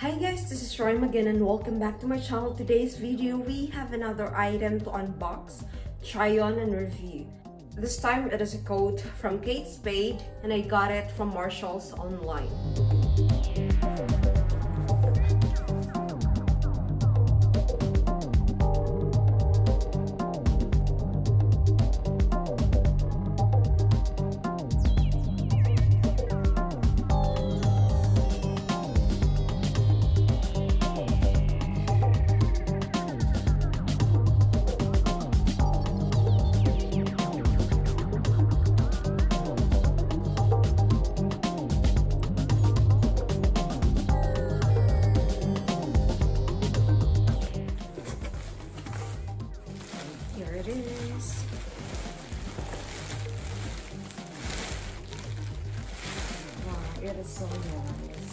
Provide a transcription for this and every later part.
Hi guys, this is Roy again and welcome back to my channel. Today's video, we have another item to unbox, try on and review. This time it is a coat from Kate Spade and I got it from Marshalls online. Wow,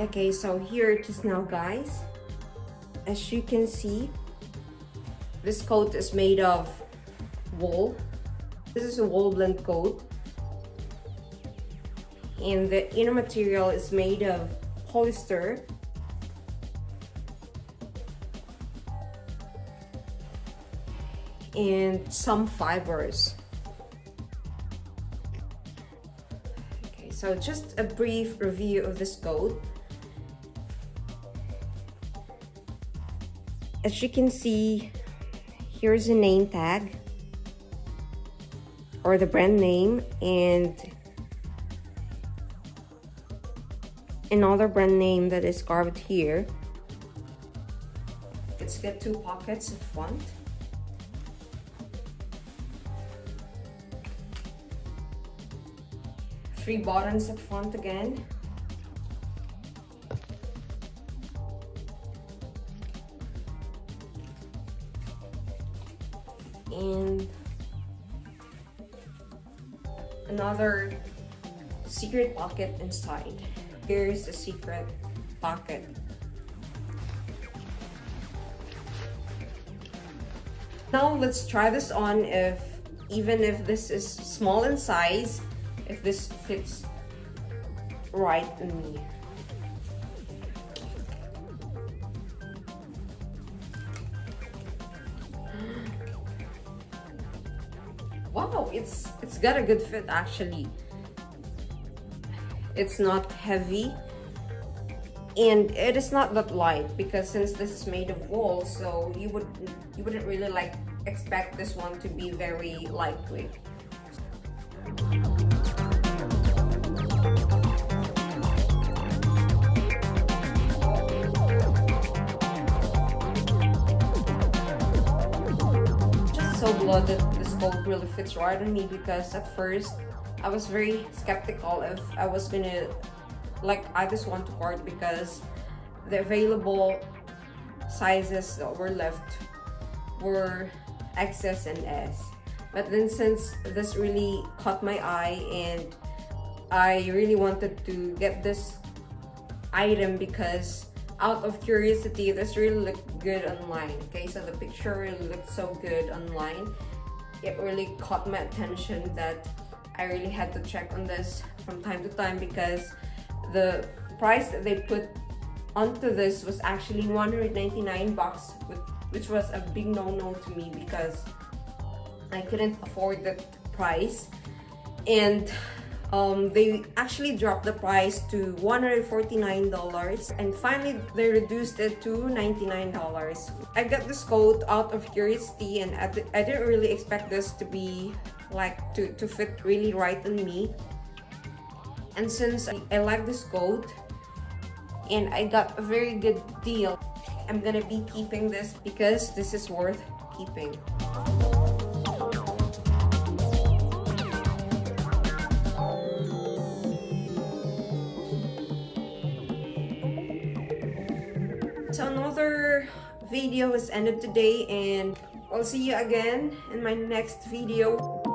Okay, so here it is now, guys. As you can see, this coat is made of wool. This is a wool blend coat. And the inner material is made of polyester. And some fibers. Okay, so just a brief review of this coat. As you can see, here's a name tag or the brand name and another brand name that is carved here. It's got two pockets at front. Three buttons at front again. And another secret pocket inside. Here's the secret pocket. Now let's try this on if even if this is small in size, if this fits right in me. Wow it's it's got a good fit actually. It's not heavy and it is not that light because since this is made of wool so you would you wouldn't really like expect this one to be very lightweight. Just so glad that really fits right on me because at first I was very skeptical if I was gonna like I just want to part because the available sizes that were left were XS and S. But then since this really caught my eye and I really wanted to get this item because out of curiosity, this really looked good online. Okay, so the picture really looked so good online. It really caught my attention that I really had to check on this from time to time because the price that they put onto this was actually 199 bucks, which was a big no-no to me because I couldn't afford that price. And um, they actually dropped the price to $149 and finally they reduced it to $99. I got this coat out of curiosity and I, I didn't really expect this to be like to, to fit really right on me. And since I, I like this coat and I got a very good deal, I'm gonna be keeping this because this is worth keeping. Another video is ended today and I'll see you again in my next video.